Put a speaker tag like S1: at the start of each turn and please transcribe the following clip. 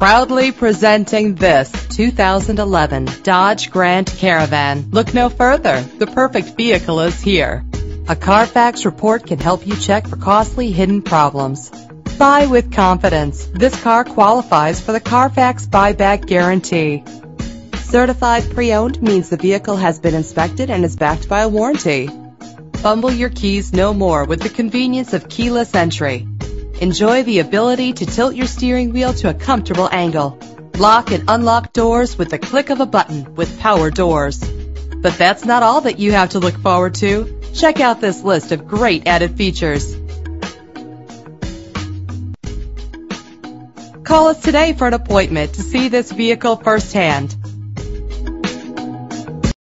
S1: Proudly presenting this 2011 Dodge Grand Caravan. Look no further. The perfect vehicle is here. A Carfax report can help you check for costly hidden problems. Buy with confidence. This car qualifies for the Carfax buyback guarantee. Certified pre-owned means the vehicle has been inspected and is backed by a warranty. Fumble your keys no more with the convenience of keyless entry. Enjoy the ability to tilt your steering wheel to a comfortable angle. Lock and unlock doors with the click of a button with power doors. But that's not all that you have to look forward to. Check out this list of great added features. Call us today for an appointment to see this vehicle firsthand.